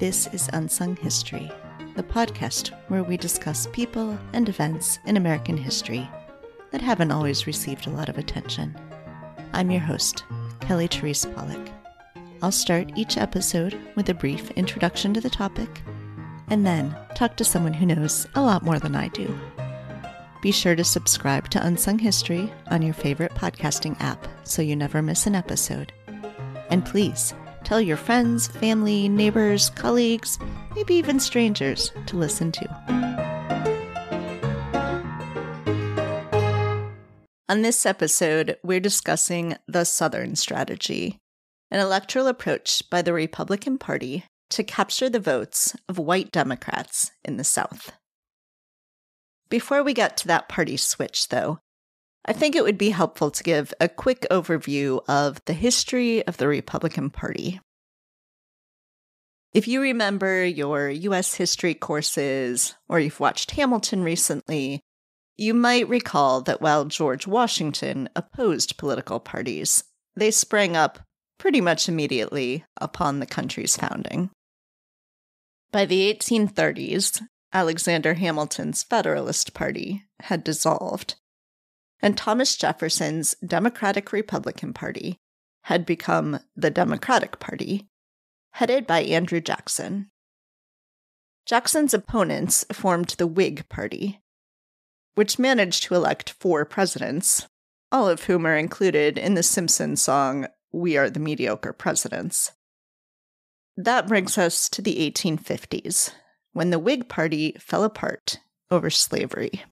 This is Unsung History, the podcast where we discuss people and events in American history that haven't always received a lot of attention. I'm your host, Kelly Therese Pollock. I'll start each episode with a brief introduction to the topic and then talk to someone who knows a lot more than I do. Be sure to subscribe to Unsung History on your favorite podcasting app so you never miss an episode. And please tell your friends, family, neighbors, colleagues, maybe even strangers to listen to. On this episode, we're discussing the Southern Strategy, an electoral approach by the Republican Party to capture the votes of white Democrats in the South. Before we get to that party switch, though, I think it would be helpful to give a quick overview of the history of the Republican Party. If you remember your US history courses or you've watched Hamilton recently, you might recall that while George Washington opposed political parties, they sprang up pretty much immediately upon the country's founding. By the 1830s, Alexander Hamilton's Federalist Party had dissolved, and Thomas Jefferson's Democratic Republican Party had become the Democratic Party, headed by Andrew Jackson. Jackson's opponents formed the Whig Party, which managed to elect four presidents, all of whom are included in the Simpsons song We Are the Mediocre Presidents. That brings us to the 1850s, when the Whig Party fell apart over slavery.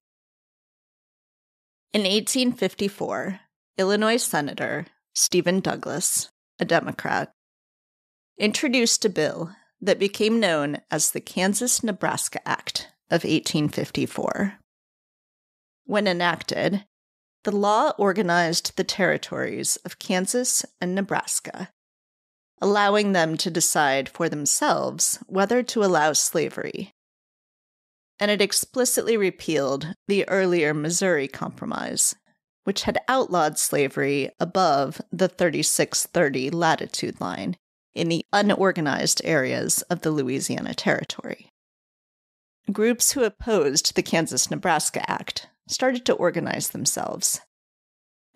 In 1854, Illinois Senator Stephen Douglas, a Democrat, introduced a bill that became known as the Kansas Nebraska Act of 1854. When enacted, the law organized the territories of Kansas and Nebraska allowing them to decide for themselves whether to allow slavery. And it explicitly repealed the earlier Missouri Compromise, which had outlawed slavery above the 3630 latitude line in the unorganized areas of the Louisiana Territory. Groups who opposed the Kansas Nebraska Act started to organize themselves.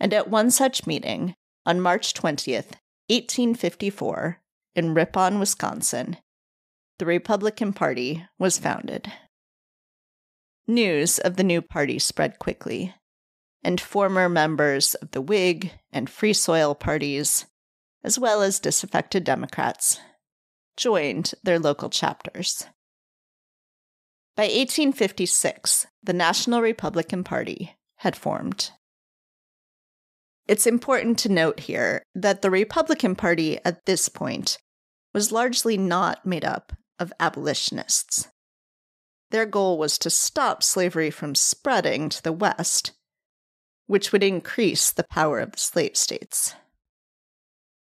And at one such meeting, on March 20th, 1854, in Ripon, Wisconsin, the Republican Party was founded. News of the new party spread quickly, and former members of the Whig and Free Soil parties, as well as disaffected Democrats, joined their local chapters. By 1856, the National Republican Party had formed. It's important to note here that the Republican Party at this point was largely not made up of abolitionists. Their goal was to stop slavery from spreading to the West, which would increase the power of the slave states.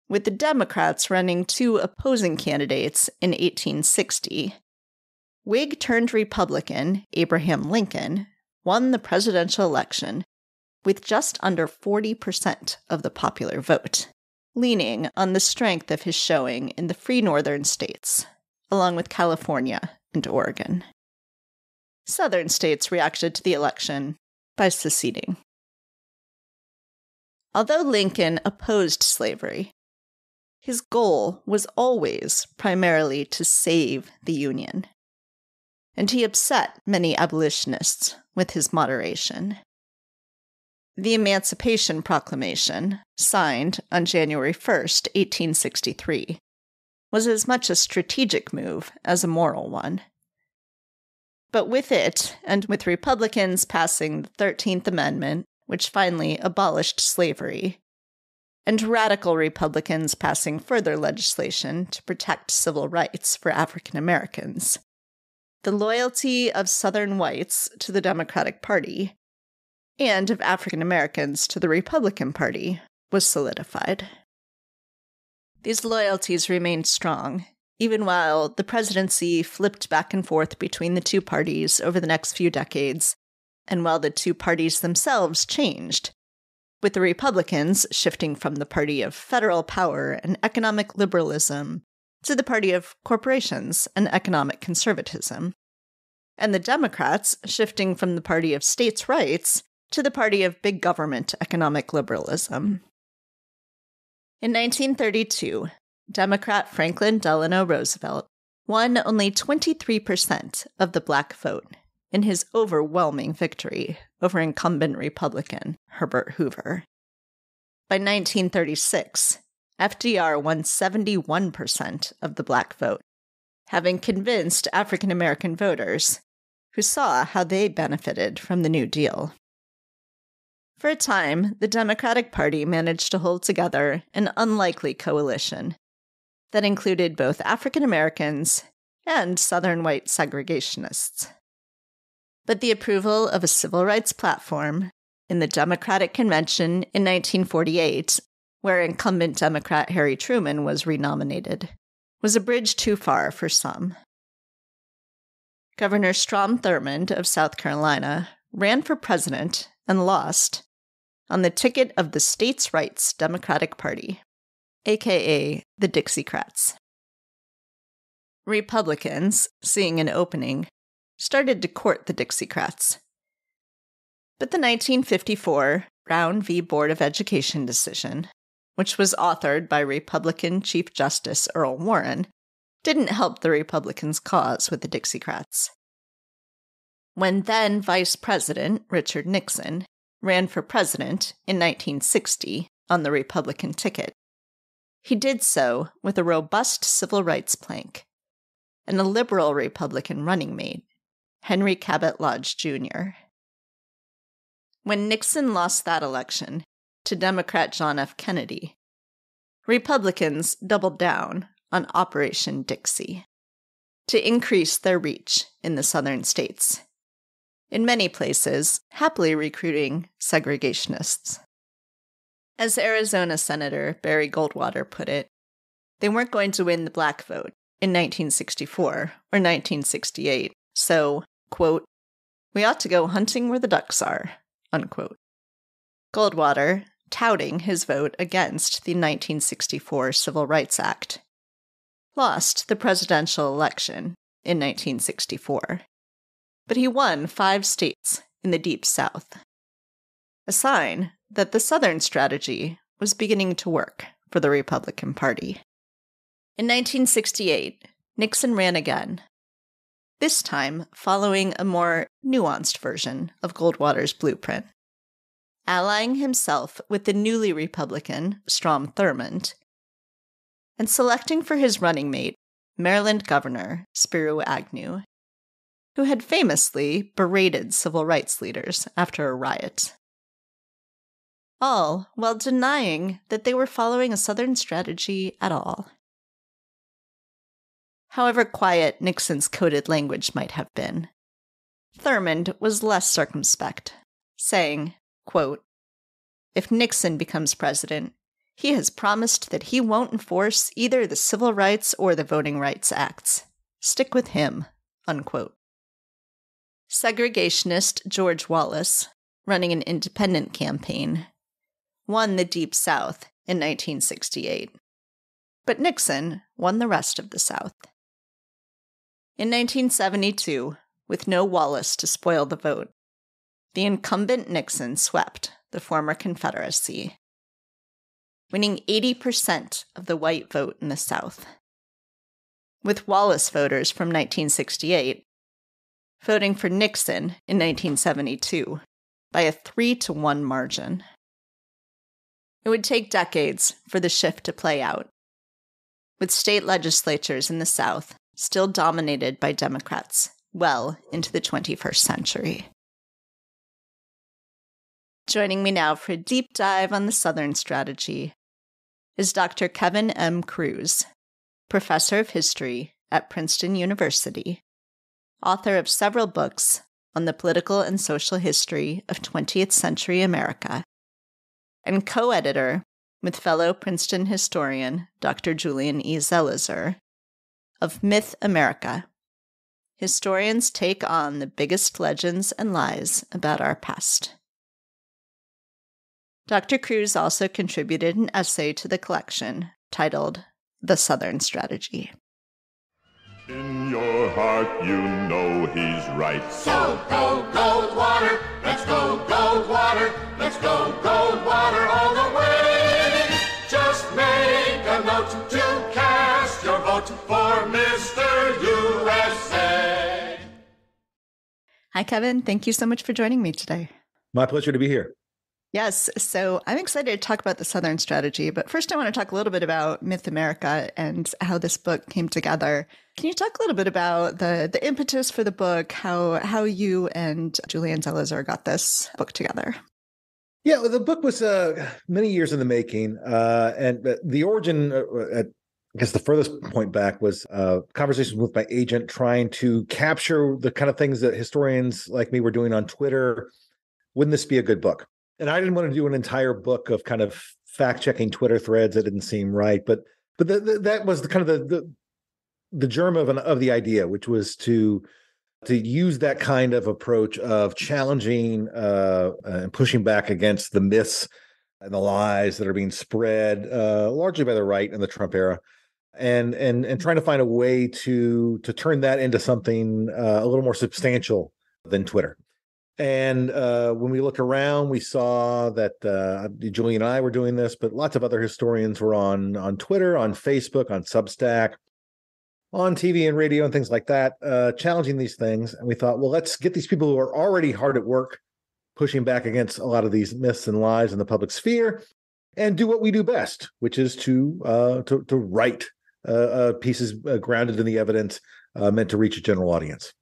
With the Democrats running two opposing candidates in 1860, Whig turned Republican Abraham Lincoln won the presidential election with just under 40% of the popular vote, leaning on the strength of his showing in the free northern states, along with California and Oregon. Southern states reacted to the election by seceding. Although Lincoln opposed slavery, his goal was always primarily to save the Union. And he upset many abolitionists with his moderation. The Emancipation Proclamation, signed on January 1, 1863, was as much a strategic move as a moral one. But with it, and with Republicans passing the 13th Amendment, which finally abolished slavery, and radical Republicans passing further legislation to protect civil rights for African Americans, the loyalty of Southern whites to the Democratic Party and of African Americans to the Republican Party was solidified. These loyalties remained strong, even while the presidency flipped back and forth between the two parties over the next few decades, and while the two parties themselves changed, with the Republicans shifting from the party of federal power and economic liberalism to the party of corporations and economic conservatism, and the Democrats shifting from the party of states' rights to the party of big government economic liberalism. In 1932, Democrat Franklin Delano Roosevelt won only 23% of the black vote in his overwhelming victory over incumbent Republican Herbert Hoover. By 1936, FDR won 71% of the black vote, having convinced African American voters who saw how they benefited from the New Deal. For a time, the Democratic Party managed to hold together an unlikely coalition that included both African Americans and Southern white segregationists. But the approval of a civil rights platform in the Democratic Convention in 1948, where incumbent Democrat Harry Truman was renominated, was a bridge too far for some. Governor Strom Thurmond of South Carolina ran for president and lost on the ticket of the States' Rights Democratic Party aka the Dixiecrats. Republicans, seeing an opening, started to court the Dixiecrats. But the 1954 Brown v. Board of Education decision, which was authored by Republican Chief Justice Earl Warren, didn't help the Republicans' cause with the Dixiecrats. When then Vice President Richard Nixon ran for president in 1960 on the Republican ticket, he did so with a robust civil rights plank and a liberal Republican running mate, Henry Cabot Lodge Jr. When Nixon lost that election to Democrat John F. Kennedy, Republicans doubled down on Operation Dixie to increase their reach in the southern states, in many places, happily recruiting segregationists. As Arizona Senator Barry Goldwater put it, they weren't going to win the black vote in 1964 or 1968, so, quote, we ought to go hunting where the ducks are, unquote. Goldwater, touting his vote against the 1964 Civil Rights Act, lost the presidential election in 1964, but he won five states in the Deep South. A sign that the Southern strategy was beginning to work for the Republican Party. In 1968, Nixon ran again, this time following a more nuanced version of Goldwater's blueprint. Allying himself with the newly Republican Strom Thurmond, and selecting for his running mate Maryland Governor Spiro Agnew, who had famously berated civil rights leaders after a riot all while denying that they were following a Southern strategy at all. However quiet Nixon's coded language might have been, Thurmond was less circumspect, saying, quote, If Nixon becomes president, he has promised that he won't enforce either the Civil Rights or the Voting Rights Acts. Stick with him. Unquote. Segregationist George Wallace, running an independent campaign, won the Deep South in 1968. But Nixon won the rest of the South. In 1972, with no Wallace to spoil the vote, the incumbent Nixon swept the former Confederacy, winning 80% of the white vote in the South. With Wallace voters from 1968 voting for Nixon in 1972 by a 3 to 1 margin. It would take decades for the shift to play out, with state legislatures in the South still dominated by Democrats well into the 21st century. Joining me now for a deep dive on the Southern strategy is Dr. Kevin M. Kruse, professor of history at Princeton University, author of several books on the political and social history of 20th century America, and co editor with fellow Princeton historian Dr. Julian E. Zelizer of Myth America. Historians take on the biggest legends and lies about our past. Dr. Kruse also contributed an essay to the collection titled the Southern Strategy. In your heart, you know he's right. So go Goldwater, let's go Goldwater, let's go Goldwater all the way. Just make a note to cast your vote for Mr. USA. Hi, Kevin. Thank you so much for joining me today. My pleasure to be here. Yes. So I'm excited to talk about the Southern strategy. But first, I want to talk a little bit about Myth America and how this book came together. Can you talk a little bit about the, the impetus for the book, how, how you and Julian Zelizer got this book together? Yeah, well, the book was uh, many years in the making. Uh, and the origin, uh, at, I guess the furthest point back was uh, conversations with my agent trying to capture the kind of things that historians like me were doing on Twitter. Wouldn't this be a good book? and I didn't want to do an entire book of kind of fact checking Twitter threads that didn't seem right, but but the, the, that was the kind of the, the the germ of an of the idea, which was to to use that kind of approach of challenging uh, and pushing back against the myths and the lies that are being spread uh, largely by the right in the Trump era, and and and trying to find a way to to turn that into something uh, a little more substantial than Twitter. And uh, when we looked around, we saw that uh, Julie and I were doing this, but lots of other historians were on on Twitter, on Facebook, on Substack, on TV and radio and things like that, uh, challenging these things. And we thought, well, let's get these people who are already hard at work, pushing back against a lot of these myths and lies in the public sphere, and do what we do best, which is to uh, to, to write uh, uh, pieces grounded in the evidence meant to reach a general audience.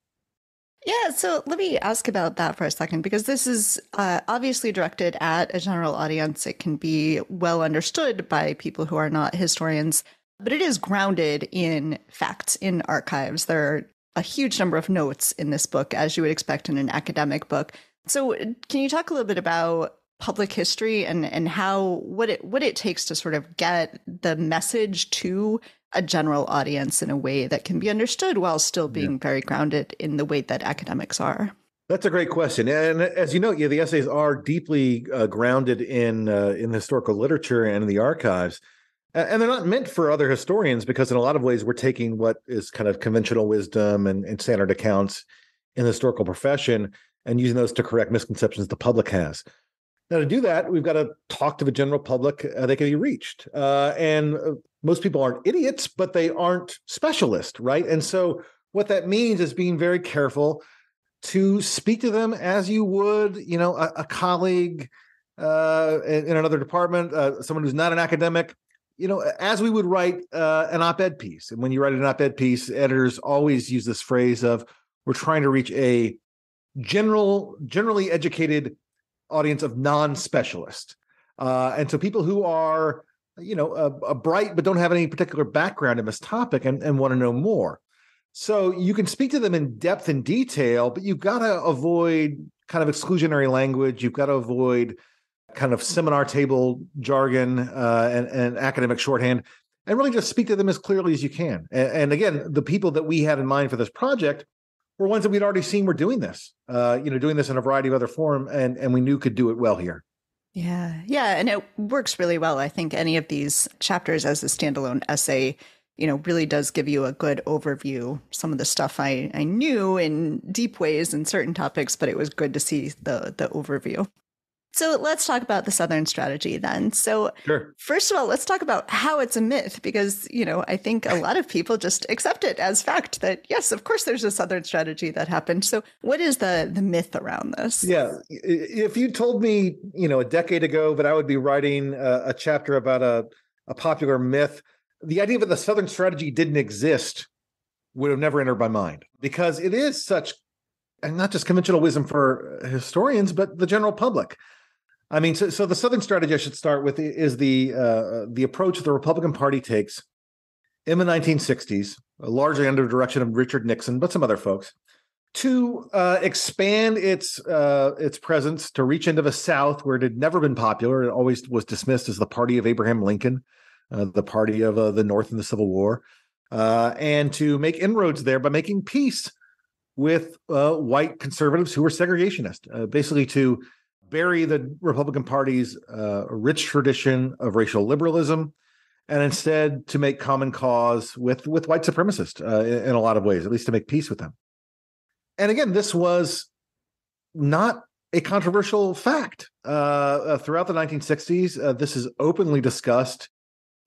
Yeah, so let me ask about that for a second because this is uh, obviously directed at a general audience. It can be well understood by people who are not historians, but it is grounded in facts, in archives. There are a huge number of notes in this book, as you would expect in an academic book. So, can you talk a little bit about public history and and how what it what it takes to sort of get the message to a general audience in a way that can be understood while still being yeah. very grounded in the way that academics are? That's a great question, and as you know, yeah, the essays are deeply uh, grounded in uh, in historical literature and in the archives, and they're not meant for other historians because, in a lot of ways, we're taking what is kind of conventional wisdom and, and standard accounts in the historical profession and using those to correct misconceptions the public has. Now, to do that, we've got to talk to the general public. Uh, they can be reached, uh, and uh, most people aren't idiots, but they aren't specialists, right? And so what that means is being very careful to speak to them as you would, you know, a, a colleague uh, in, in, another department, uh, someone who's not an academic, you know, as we would write uh, an op-ed piece. And when you write an op-ed piece, editors always use this phrase of we're trying to reach a general, generally educated audience of non-specialists. Uh, and so people who are you know, a, a bright but don't have any particular background in this topic and, and want to know more. So you can speak to them in depth and detail, but you've got to avoid kind of exclusionary language. You've got to avoid kind of seminar table jargon uh, and, and academic shorthand, and really just speak to them as clearly as you can. And, and, again, the people that we had in mind for this project were ones that we'd already seen were doing this, uh, you know, doing this in a variety of other form, and and we knew could do it well here. Yeah. Yeah. And it works really well. I think any of these chapters as a standalone essay, you know, really does give you a good overview. Some of the stuff I, I knew in deep ways in certain topics, but it was good to see the the overview. So let's talk about the Southern strategy then. So, sure. first of all, let's talk about how it's a myth because, you know, I think a lot of people just accept it as fact that, yes, of course, there's a Southern strategy that happened. So, what is the, the myth around this? Yeah. If you told me, you know, a decade ago that I would be writing a, a chapter about a, a popular myth, the idea that the Southern strategy didn't exist would have never entered my mind because it is such, and not just conventional wisdom for uh, historians, but the general public. I mean, so, so the Southern strategy I should start with is the uh, the approach the Republican Party takes in the 1960s, largely under the direction of Richard Nixon, but some other folks, to uh, expand its uh, its presence to reach into the South, where it had never been popular. It always was dismissed as the party of Abraham Lincoln, uh, the party of uh, the North in the Civil War, uh, and to make inroads there by making peace with white conservatives who were segregationists, basically to bury the Republican Party's uh, rich tradition of racial liberalism and instead to make common cause with with white supremacists uh, in, in a lot of ways, at least to make peace with them. And again, this was not a controversial fact. Uh, uh, throughout the 1960s, uh, this is openly discussed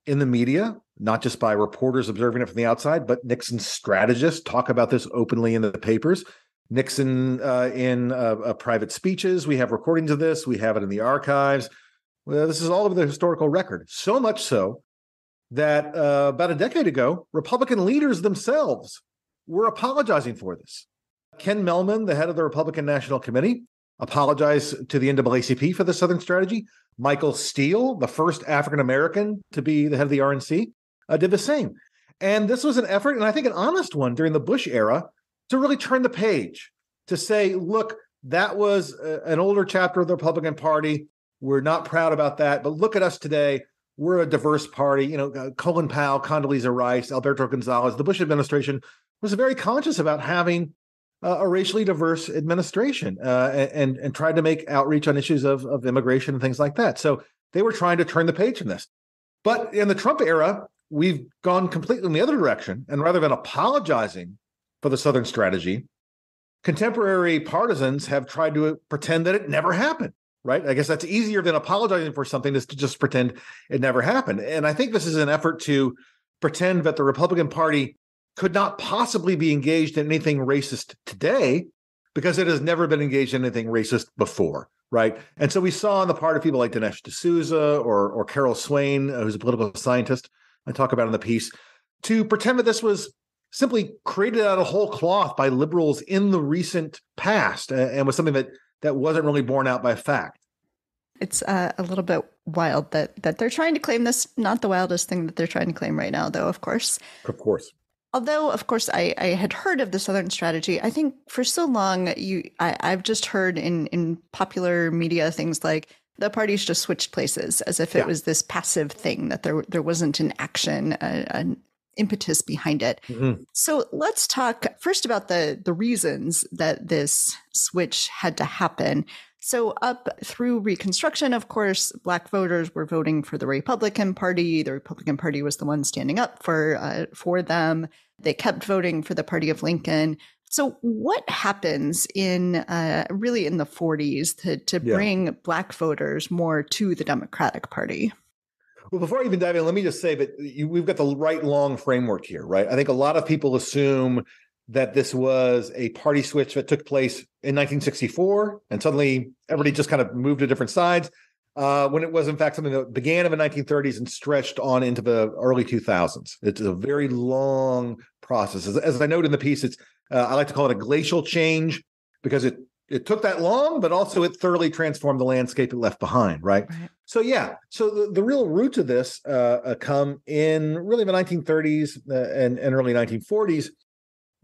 in the media, not just by reporters observing it from the outside, but Nixon's strategists talk about this openly in the papers. Nixon uh, in uh, uh, private speeches. We have recordings of this. We have it in the archives. Well, this is all over the historical record. So much so that uh, about a decade ago, Republican leaders themselves were apologizing for this. Ken Mehlman, the head of the Republican National Committee, apologized to the NAACP for the Southern strategy. Michael Steele, the first African American to be the head of the RNC, uh, did the same. And this was an effort, and I think an honest one during the Bush era, to really turn the page, to say, look, that was a, an older chapter of the Republican Party. We're not proud about that, but look at us today. We're a diverse party. You know, uh, Colin Powell, Condoleezza Rice, Alberto Gonzales. The Bush administration was very conscious about having uh, a racially diverse administration uh, and and tried to make outreach on issues of of immigration and things like that. So they were trying to turn the page from this. But in the Trump era, we've gone completely in the other direction, and rather than apologizing for the Southern strategy, contemporary partisans have tried to pretend that it never happened. Right? I guess that's easier than apologizing for something is to just pretend it never happened. And I think this is an effort to pretend that the Republican Party could not possibly be engaged in anything racist today because it has never been engaged in anything racist before, right? And so we saw on the part of people like Dinesh D'Souza or or Carol Swain, uh, who's a political scientist, I talk about in the piece, to pretend that this was simply created out of whole cloth by liberals in the recent past and was something that that wasn't really borne out by fact. It's uh, a little bit wild that that they're trying to claim this. Not the wildest thing that they're trying to claim right now, though. Of course, of course although of course I, I had heard of the southern strategy i think for so long you I, i've just heard in in popular media things like the parties just switched places as if it yeah. was this passive thing that there there wasn't an action an impetus behind it mm-hmm. so let's talk first about the the reasons that this switch had to happen so, up through Reconstruction, of course, Black voters were voting for the Republican Party. The Republican Party was the one standing up for uh, for them. They kept voting for the Party of Lincoln. So, what happens in uh, really in the 40s to, to yeah. bring Black voters more to the Democratic Party? Well, before I even dive in, let me just say that you, we've got the right long framework here, right? I think a lot of people assume that this was a party switch that took place in 1964 and suddenly everybody just kind of moved to different sides uh, when it was in fact something that began in the 1930s and stretched on into the early 2000s it's a very long process as, as i note in the piece it's uh, i like to call it a glacial change because it it took that long but also it thoroughly transformed the landscape it left behind right, right. So yeah so the, the real roots of this uh, uh come in really the 1930s uh, and, and early 1940s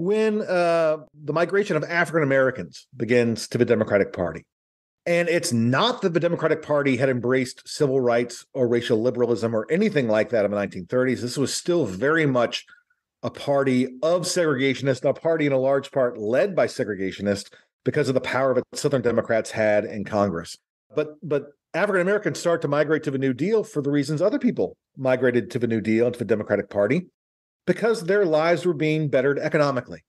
when uh, the migration of African Americans begins to the Democratic Party. And it's not that the Democratic Party had embraced civil rights or racial liberalism or anything like that in the 1930s. This was still very much a party of segregationists, a party in a large part led by segregationists because of the power that Southern Democrats had in Congress. But but African Americans start to migrate to the New Deal for the reasons other people migrated to the New Deal and to the Democratic Party because their lives were being bettered economically.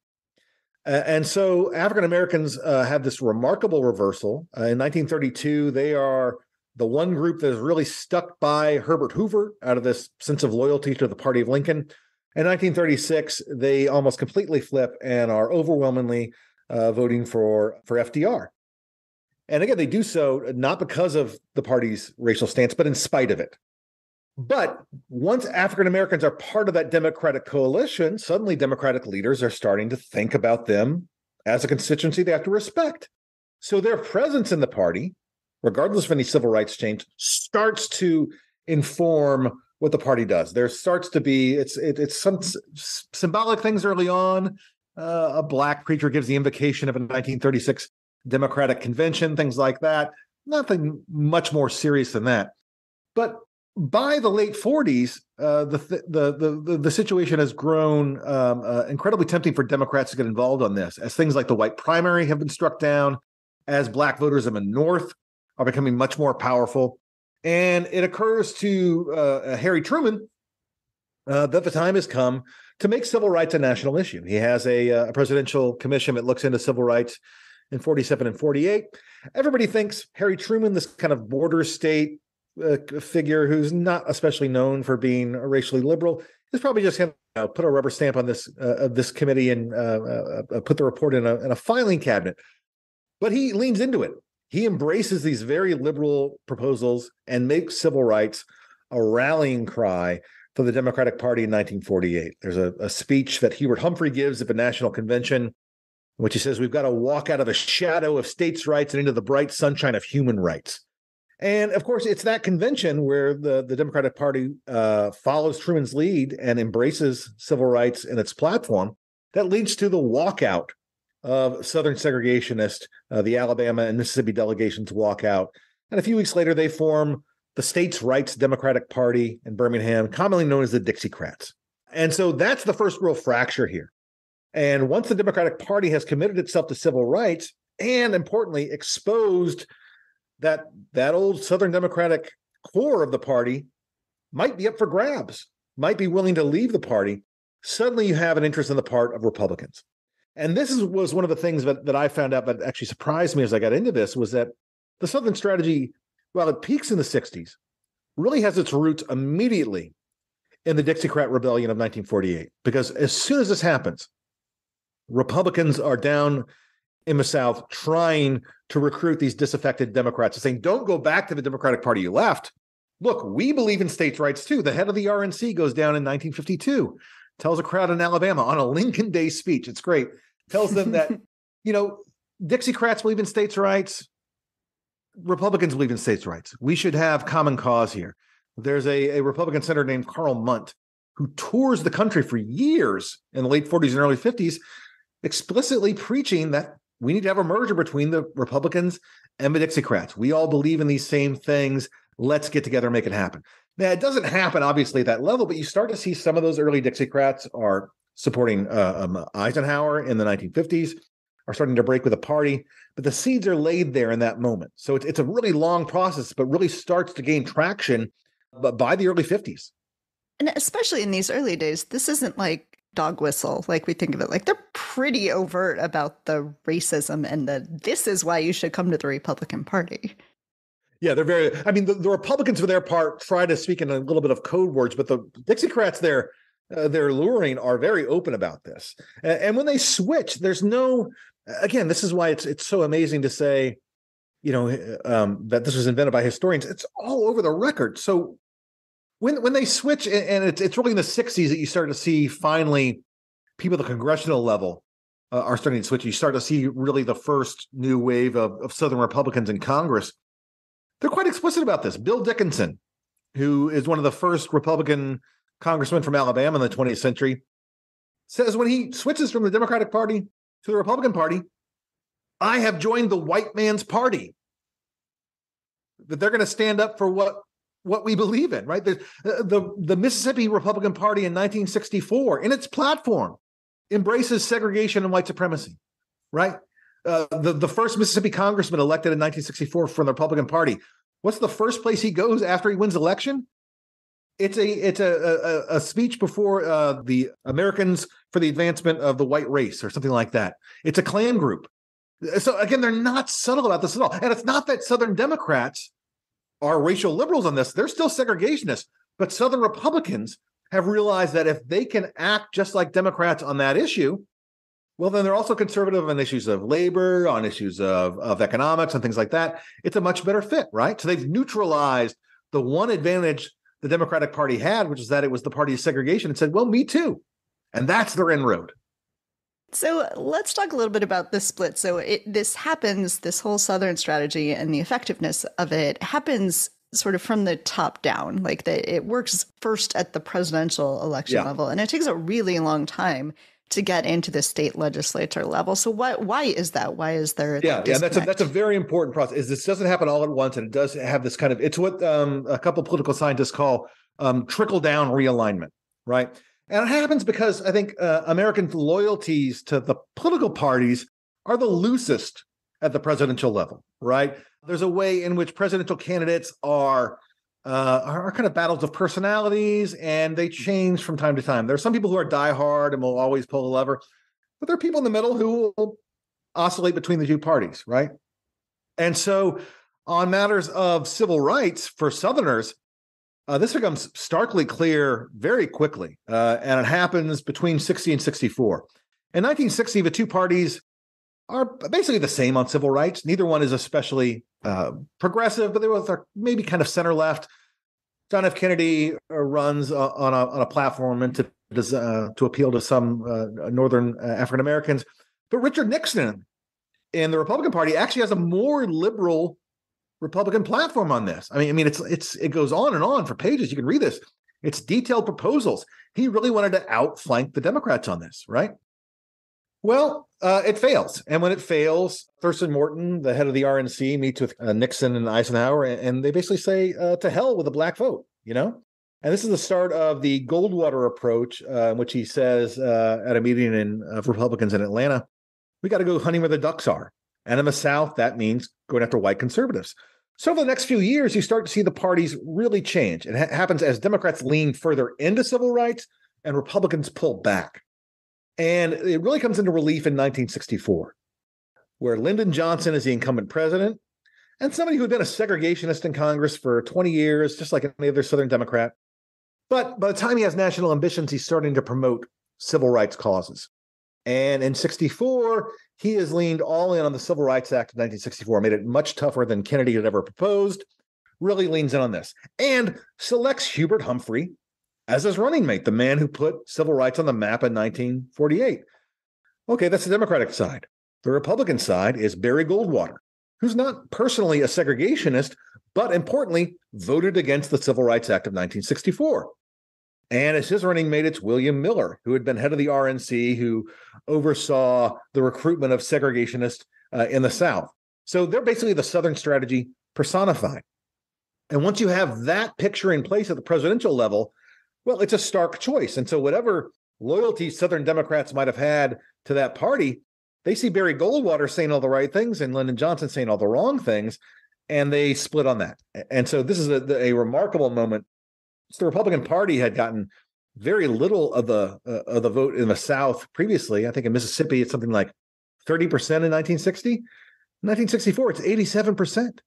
Uh, and so African Americans uh, have this remarkable reversal. Uh, in 1932, they are the one group that is really stuck by Herbert Hoover out of this sense of loyalty to the party of Lincoln. In 1936, they almost completely flip and are overwhelmingly uh, voting for, for FDR. And again, they do so not because of the party's racial stance, but in spite of it. But once African Americans are part of that Democratic coalition, suddenly Democratic leaders are starting to think about them as a constituency they have to respect. So their presence in the party, regardless of any civil rights change, starts to inform what the party does. There starts to be it's it, it's some symbolic things early on. Uh, a black preacher gives the invocation of a 1936 Democratic convention, things like that. Nothing much more serious than that. But by the late 40s, uh, the, the, the the situation has grown um, uh, incredibly tempting for Democrats to get involved on this, as things like the white primary have been struck down, as black voters in the North are becoming much more powerful, and it occurs to uh, Harry Truman uh, that the time has come to make civil rights a national issue. He has a, uh, a presidential commission that looks into civil rights in 47 and 48. Everybody thinks Harry Truman, this kind of border state uh, figure who's not especially known for being racially liberal, is probably just going to put a rubber stamp on this uh, this committee and uh, uh, put the report in a, in a filing cabinet. But he leans into it. He embraces these very liberal proposals and makes civil rights a rallying cry for the Democratic Party in 1948. There's a, a speech that Hubert Humphrey gives at the National Convention which he says we've got to walk out of the shadow of states' rights and into the bright sunshine of human rights. And of course, it's that convention where the, the Democratic Party uh, follows Truman's lead and embraces civil rights in its platform that leads to the walkout of Southern segregationists, uh, the Alabama and Mississippi delegations walk out. And a few weeks later, they form the States' Rights Democratic Party in Birmingham, commonly known as the Dixiecrats. And so that's the first real fracture here. And once the Democratic Party has committed itself to civil rights and importantly exposed that that old Southern Democratic core of the party might be up for grabs, might be willing to leave the party, suddenly you have an interest in the part of Republicans. And this is, was one of the things that, that I found out that actually surprised me as I got into this was that the Southern strategy, while it peaks in the 60s, really has its roots immediately in the Dixiecrat Rebellion of 1948. Because as soon as this happens, Republicans are down in the South trying to recruit these disaffected Democrats, saying, don't go back to the Democratic Party you left. Look, we believe in states' rights too. The head of the RNC goes down in 1952, tells a crowd in Alabama on a Lincoln Day speech. It's great. Tells them that, you know, Dixiecrats believe in states' rights. Republicans believe in states' rights. We should have common cause here. There's a, a Republican senator named Karl Mundt who tours the country for years in the late 40s and early 50s explicitly preaching that we need to have a merger between the Republicans and the Dixiecrats. We all believe in these same things. Let's get together and make it happen. Now, it doesn't happen obviously at that level, but you start to see some of those early Dixiecrats are supporting uh, um, Eisenhower in the 1950s, are starting to break with the party, but the seeds are laid there in that moment. So it's, it's a really long process, but really starts to gain traction by the early 50s. And especially in these early days, this isn't like dog whistle. Like we think of it like they're pretty overt about the racism and the this is why you should come to the republican party. Yeah they're very i mean the, the republicans for their part try to speak in a little bit of code words but the dixiecrats they're uh, they're luring are very open about this. And, and when they switch there's no again this is why it's it's so amazing to say you know um, that this was invented by historians. It's all over the record. So when when they switch, and it's it's really in the '60s that you start to see finally people at the congressional level uh, are starting to switch. You start to see really the first new wave of, of Southern Republicans in Congress. They're quite explicit about this. Bill Dickinson, who is one of the first Republican congressmen from Alabama in the 20th century, says when he switches from the Democratic Party to the Republican Party, I have joined the white man's party. That they're going to stand up for what what we believe in, right? The, the, the Mississippi Republican Party in 1964, in its platform, embraces segregation and white supremacy, right? Uh, the, the first Mississippi congressman elected in 1964 from the Republican Party. What's the first place he goes after he wins election? It's a it's a a, a speech before uh, the Americans for the Advancement of the White Race or something like that. It's a Klan group. So again, they're not subtle about this at all, and it's not that Southern Democrats are racial liberals on this. They're still segregationists, but Southern Republicans have realized that if they can act just like Democrats on that issue, well, then they're also conservative on issues of labor, on issues of, of economics, and things like that. It's a much better fit, right? So they've neutralized the one advantage the Democratic Party had, which is that it was the party of segregation, and said, well, me too. And that's their inroad. So let's talk a little bit about this split. So it, this happens, this whole Southern strategy and the effectiveness of it happens sort of from the top down. Like that, it works first at the presidential election yeah. level, and it takes a really long time to get into the state legislature level. So why why is that? Why is there? Yeah, yeah, that's a that's a very important process. Is this doesn't happen all at once, and it does have this kind of it's what um, a couple political scientists call um, trickle down realignment, right? And it happens because I think uh, American loyalties to the political parties are the loosest at the presidential level, right? There's a way in which presidential candidates are uh, are, kind of battles of personalities, and they change from time to time. There are some people who are diehard and will always pull a lever, but there are people in the middle who will oscillate between the two parties, right? And so, on matters of civil rights for Southerners, uh, this becomes starkly clear very quickly, uh, and it happens between 60 and 64. In 1960, the two parties are basically the same on civil rights. Neither one is especially uh, progressive, but they both are maybe kind of center left. John F. Kennedy uh, runs on a on a platform and to uh, to appeal to some uh, northern African Americans, but Richard Nixon in the Republican Party actually has a more liberal Republican platform on this. I mean, I mean, it's it's it goes on and on for pages. You can read this. It's detailed proposals. He really wanted to outflank the Democrats on this, right? Well, uh, it fails, and when it fails, Thurston Morton, the head of the RNC, meets with uh, Nixon and Eisenhower, and, and they basically say, uh, "To hell with the black vote," you know. And this is the start of the Goldwater approach, uh, which he says uh, at a meeting in, of Republicans in Atlanta, "We got to go hunting where the ducks are." And in the South, that means going after white conservatives. So, over the next few years, you start to see the parties really change. It ha- happens as Democrats lean further into civil rights and Republicans pull back. And it really comes into relief in 1964, where Lyndon Johnson is the incumbent president and somebody who had been a segregationist in Congress for 20 years, just like any other Southern Democrat. But by the time he has national ambitions, he's starting to promote civil rights causes. And in 64, he has leaned all in on the Civil Rights Act of 1964, made it much tougher than Kennedy had ever proposed, really leans in on this, and selects Hubert Humphrey as his running mate, the man who put civil rights on the map in 1948. Okay, that's the Democratic side. The Republican side is Barry Goldwater, who's not personally a segregationist, but importantly, voted against the Civil Rights Act of 1964. And as his running mate, it's William Miller, who had been head of the RNC, who oversaw the recruitment of segregationists uh, in the South. So they're basically the Southern strategy personified. And once you have that picture in place at the presidential level, well, it's a stark choice. And so, whatever loyalty Southern Democrats might have had to that party, they see Barry Goldwater saying all the right things and Lyndon Johnson saying all the wrong things, and they split on that. And so, this is a, a remarkable moment the Republican Party had gotten very little of the uh, of the vote in the South previously. I think in Mississippi it's something like 30% in 1960. 1964 it's 87%.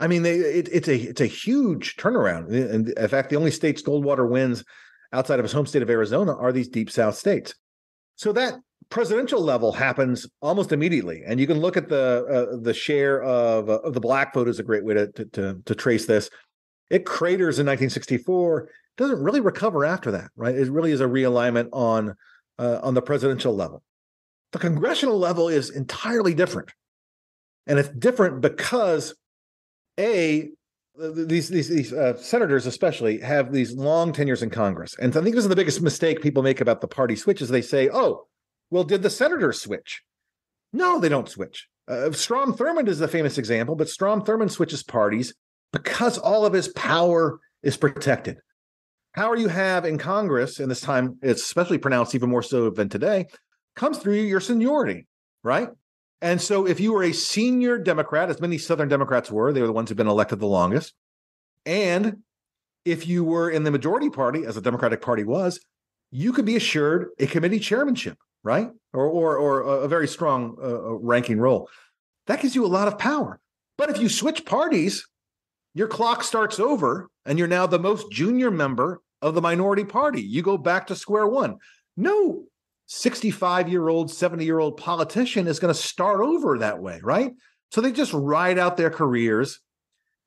I mean, they, it, it's a it's a huge turnaround. In fact, the only states Goldwater wins outside of his home state of Arizona are these deep South states. So that presidential level happens almost immediately, and you can look at the uh, the share of uh, of the black vote is a great way to, to to to trace this. It craters in 1964, doesn't really recover after that, right? It really is a realignment on uh, on the presidential level. The congressional level is entirely different, and it's different because a these these, these uh, senators especially have these long tenures in Congress, and I think this is the biggest mistake people make about the party switch is They say, "Oh, well, did the senators switch?" No, they don't switch. Uh, Strom Thurmond is the famous example, but Strom Thurmond switches parties because all of his power is protected. Power you have in Congress, and this time it's especially pronounced even more so than today, comes through your seniority, right? And so if you were a senior Democrat, as many Southern Democrats were, they were the ones who've been elected the longest. And if you were in the majority party, as the Democratic Party was, you could be assured a committee chairmanship, right? Or or, or a very strong uh, uh ranking role. That gives you a lot of power. But if you switch parties, your clock starts over and you're now the most junior member of the minority party. You go back to square one. No 65 year old, 70 year old politician is going to start over that way, right? So they just ride out their careers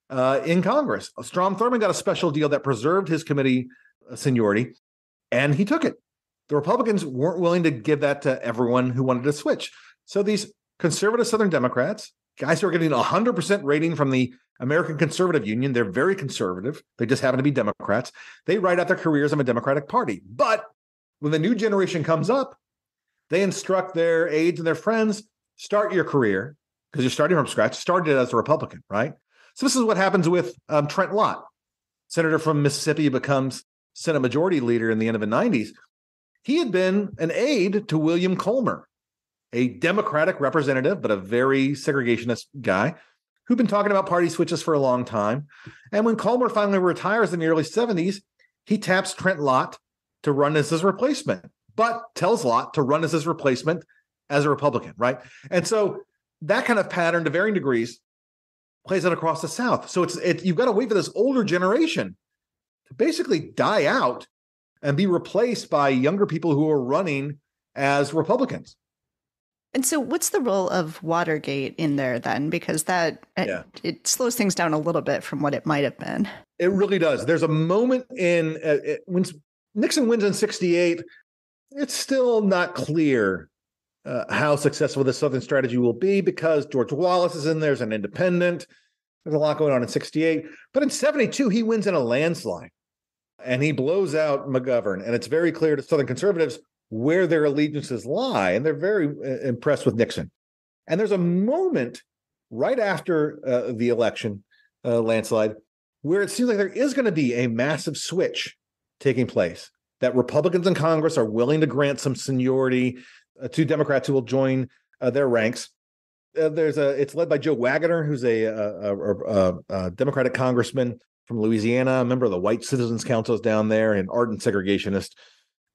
uh, in Congress. Strom Thurmond got a special deal that preserved his committee uh, seniority, and he took it. The Republicans weren't willing to give that to everyone who wanted to switch. So these conservative Southern Democrats, guys who are getting a 100% rating from the American Conservative Union. They're very conservative. They just happen to be Democrats. They write out their careers on a Democratic Party. But when the new generation comes up, they instruct their aides and their friends start your career because you're starting from scratch. Started as a Republican, right? So this is what happens with um, Trent Lott, senator from Mississippi, becomes Senate Majority Leader in the end of the 90s. He had been an aide to William Colmer, a Democratic representative, but a very segregationist guy who've been talking about party switches for a long time. And when Colmer finally retires in the early 70s, he taps Trent Lott to run as his replacement, but tells Lott to run as his replacement as a Republican, right? And so that kind of pattern to varying degrees plays out across the South. So it's it, you've got to wait for this older generation to basically die out and be replaced by younger people who are running as Republicans. And so, what's the role of Watergate in there then? Because that yeah. it, it, slows things down a little bit from what it might have been. It really does. There's a moment in uh, it, when Nixon wins in '68. It's still not clear uh, how successful the Southern strategy will be because George Wallace is in there as an independent. There's a lot going on in 68. But in 72, he wins in a landslide and he blows out McGovern. And it's very clear to Southern conservatives where their allegiances lie. And they're very uh, impressed with Nixon. And there's a moment right after uh, the election uh, landslide where it seems like there is going to be a massive switch taking place, that Republicans in Congress are willing to grant some seniority uh, two Democrats who will join uh, their ranks. Uh, there's a it's led by Joe Waggonner, who's a, a, a, a, Democratic congressman from Louisiana, a member of the White Citizens Councils down there, an ardent segregationist,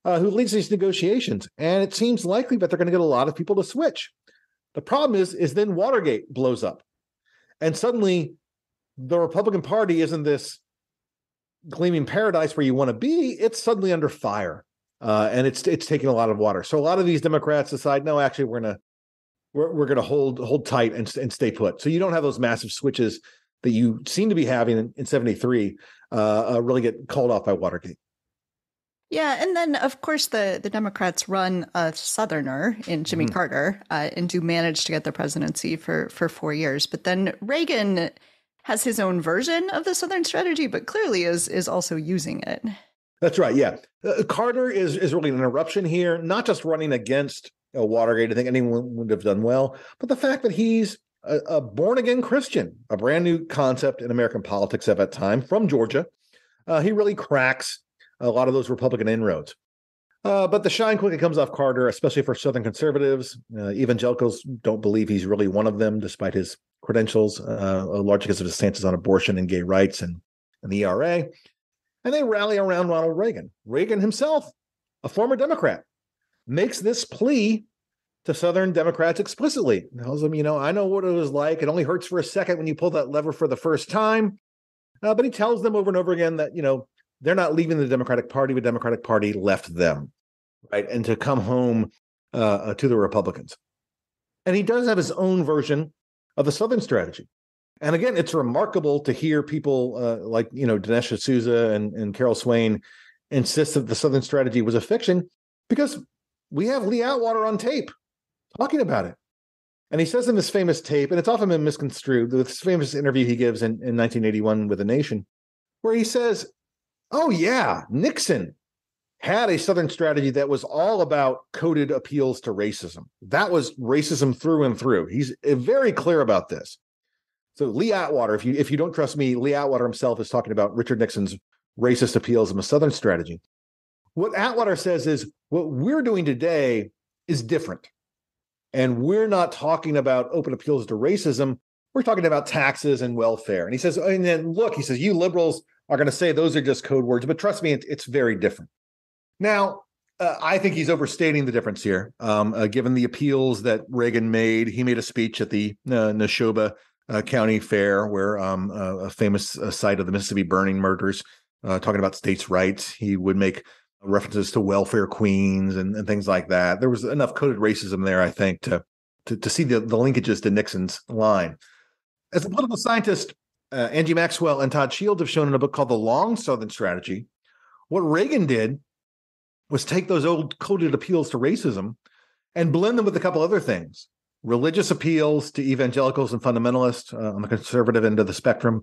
uh, who leads these negotiations. And it seems likely that they're going to get a lot of people to switch. The problem is, is then Watergate blows up, and suddenly the Republican Party isn't this gleaming paradise where you want to be. It's suddenly under fire uh, and it's it's taking a lot of water. So a lot of these Democrats decide, no, actually, we're gonna we're, we're gonna hold hold tight and and stay put. So you don't have those massive switches that you seem to be having in, in '73 uh, uh, really get called off by Watergate. Yeah, and then of course the the Democrats run a Southerner in Jimmy mm-hmm. Carter uh, and do manage to get the presidency for for four years. But then Reagan has his own version of the Southern strategy, but clearly is is also using it. That's right. Yeah, uh, Carter is is really an eruption here, not just running against uh, Watergate. I think anyone would have done well, but the fact that he's a, a born again Christian, a brand new concept in American politics at that time from Georgia, uh, he really cracks a lot of those Republican inroads. Uh, but the shine quickly comes off Carter, especially for Southern conservatives. Uh, evangelicals don't believe he's really one of them, despite his credentials, uh, largely because of his stances on abortion and gay rights and, and the ERA and they rally around Ronald Reagan. Reagan himself, a former Democrat, makes this plea to Southern Democrats explicitly. Tells them, you know, I know what it was like. It only hurts for a second when you pull that lever for the first time. Uh, but he tells them over and over again that, you know, they're not leaving the Democratic Party. The Democratic Party left them, right? And to come home uh, uh to the Republicans. And he does have his own version of the Southern strategy. And again, it's remarkable to hear people uh, like you know Dinesh D'Souza and, and Carol Swain insist that the Southern strategy was a fiction because we have Lee Atwater on tape talking about it. And he says in this famous tape, and it's often been misconstrued, this famous interview he gives in, in 1981 with The Nation, where he says, Oh, yeah, Nixon had a Southern strategy that was all about coded appeals to racism. That was racism through and through. He's uh, very clear about this. So Lee Atwater, if you if you don't trust me, Lee Atwater himself is talking about Richard Nixon's racist appeals and a Southern strategy. What Atwater says is what we're doing today is different. And we're not talking about open appeals to racism. We're talking about taxes and welfare. And he says, and then look, he says, you liberals are going to say those are just code words, but trust me, it, it's very different. Now, uh, I think he's overstating the difference here. Um, uh, given the appeals that Reagan made, he made a speech at the uh, Neshoba uh, County Fair, where um, a famous uh, site of the Mississippi burning murders, uh, talking about states' rights. He would make references to welfare queens and, and, things like that. There was enough coded racism there, I think, to to, to see the, the linkages to Nixon's line. As a political scientist, uh, Angie Maxwell and Todd Shields have shown in a book called The Long Southern Strategy, what Reagan did was take those old coded appeals to racism and blend them with a couple other things religious appeals to evangelicals and fundamentalists uh, on the conservative end of the spectrum,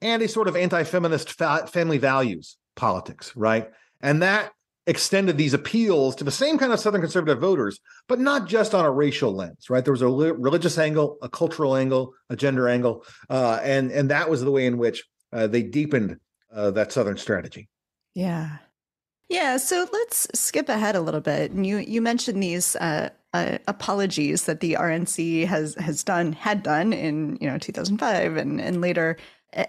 and a sort of anti-feminist fa- family values politics, right? And that extended these appeals to the same kind of Southern conservative voters, but not just on a racial lens, right? There was a li- religious angle, a cultural angle, a gender angle, uh, and and that was the way in which uh, they deepened uh, that Southern strategy. Yeah, yeah. So let's skip ahead a little bit. And you you mentioned these uh, uh, apologies that the RNC has has done had done in you know 2005 and and later.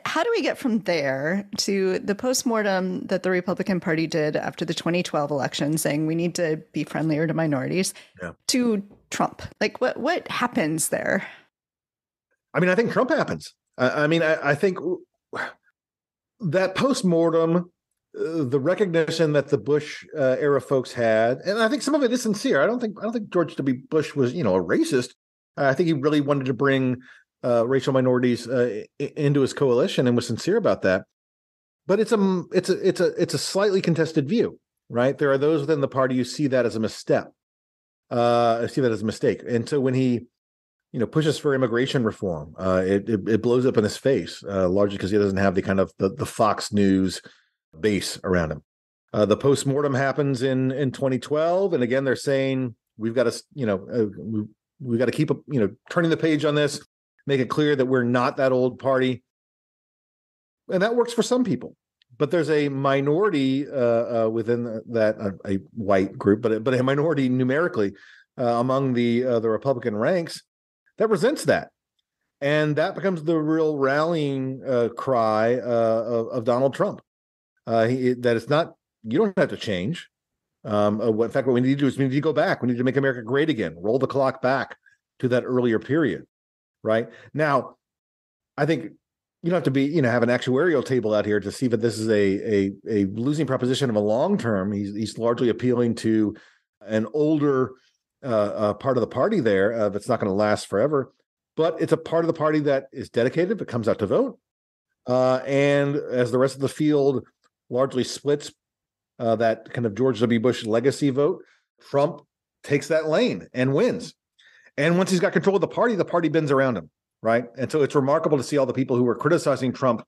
How do we get from there to the postmortem that the Republican Party did after the 2012 election, saying we need to be friendlier to minorities, yeah. to Trump? Like, what what happens there? I mean, I think Trump happens. I, I mean, I, I think that postmortem uh, the recognition that the Bush uh, era folks had, and I think some of it is sincere. I don't think I don't think George W. Bush was you know a racist. I think he really wanted to bring uh, racial minorities uh, into his coalition and was sincere about that. But it's a it's a it's a it's a slightly contested view, right? There are those within the party who see that as a misstep, uh, see that as a mistake, and so when he you know pushes for immigration reform, uh, it, it, it blows up in his face, uh, largely because he doesn't have the kind of the, the Fox News base around him. Uh, the postmortem happens in in 2012, and again they're saying we've got to you know uh, we we got to keep you know turning the page on this, make it clear that we're not that old party, and that works for some people. But there's a minority uh, uh within that uh, a white group, but but a minority numerically uh, among the the Republican ranks that resents that and that becomes the real rallying uh, cry uh, of, of, Donald Trump uh, he, that it's not you don't have to change. Um, uh, in fact, what we need to do is we need to go back. We need to make America great again. Roll the clock back to that earlier period, right? Now, I think you don't have to be you know have an actuarial table out here to see that this is a a, a losing proposition of a long term. He's he's largely appealing to an older uh, uh, part of the party there uh, that's not going to last forever. But it's a part of the party that is dedicated, but comes out to vote. Uh, and as the rest of the field largely splits uh, that kind of George W. Bush legacy vote. Trump takes that lane and wins. And once he's got control of the party, the party bends around him, right? And so it's remarkable to see all the people who were criticizing Trump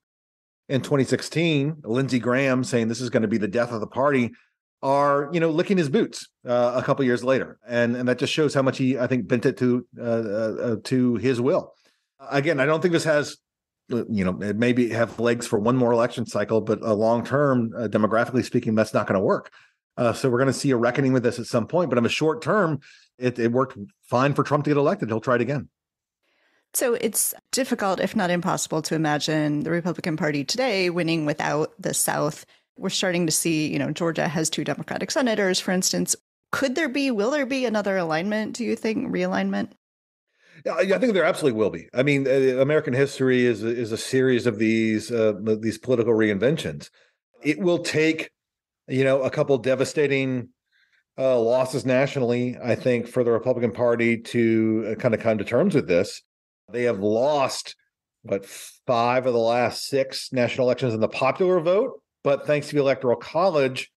in 2016, Lindsey Graham saying this is going to be the death of the party, are you know licking his boots uh, a couple years later, and and that just shows how much he I think bent it to uh, uh, to his will. Again, I don't think this has uh, you know, it maybe have legs for one more election cycle, but a long term, uh, demographically speaking, that's not going to work. Uh, so we're going to see a reckoning with this at some point. But in the short term, it, it worked fine for Trump to get elected. He'll try it again. So it's difficult, if not impossible, to imagine the Republican Party today winning without the South. We're starting to see, you know, Georgia has two Democratic senators, for instance. Could there be, will there be another alignment, do you think, realignment? I think there absolutely will be. I mean, uh, American history is is a series of these uh, these political reinventions. It will take, you know, a couple devastating uh, losses nationally. I think for the Republican Party to uh, kind of come to terms with this, they have lost what five of the last six national elections in the popular vote. But thanks to the Electoral College,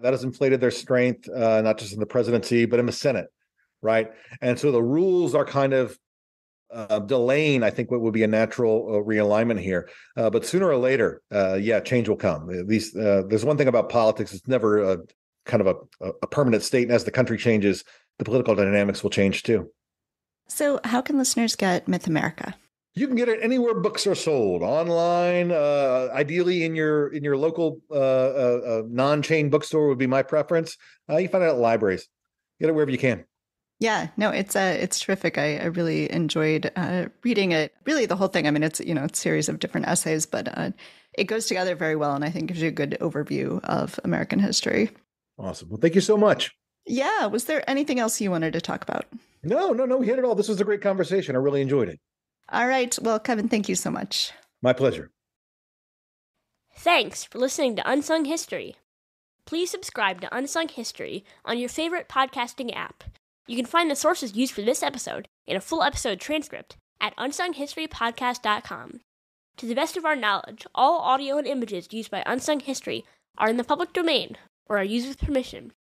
that has inflated their strength, uh, not just in the presidency but in the Senate right? And so the rules are kind of uh, delaying, I think, what would be a natural uh, realignment here. Uh, but sooner or later, uh, yeah, change will come. At least uh, there's one thing about politics; it's never a kind of a, a permanent state. And as the country changes, the political dynamics will change too. So, how can listeners get Myth America? You can get it anywhere books are sold, online. Uh, ideally, in your in your local non-chain bookstore would be my preference. you find it at libraries. Get it wherever you can. Yeah, no, it's uh, it's terrific. I, I really enjoyed uh, reading it. Really, the whole thing. I mean, it's you know, it's a series of different essays, but uh, it goes together very well, and I think gives you a good overview of American history. Awesome. Well, thank you so much. Yeah. Was there anything else you wanted to talk about? No, no, no. We hit it all. This was a great conversation. I really enjoyed it. All right. Well, Kevin, thank you so much. My pleasure. Thanks for listening to Unsung History. Please subscribe to Unsung History on your favorite podcasting app you can find the sources used for this episode and a full episode transcript at unsunghistorypodcast.com. To the best of our knowledge, all audio and images used by Unsung History are in the public domain or are used with permission.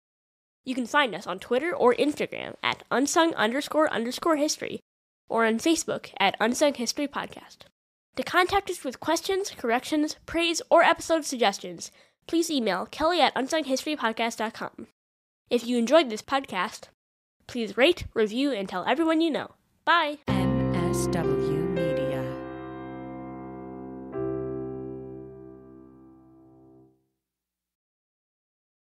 You can find us on Twitter or Instagram at unsung underscore underscore history or on Facebook at Unsung History Podcast. To contact us with questions, corrections, praise, or episode suggestions, please email kelly at unsunghistorypodcast.com. If you enjoyed this podcast, Please rate, review, and tell everyone you know. Bye! MSW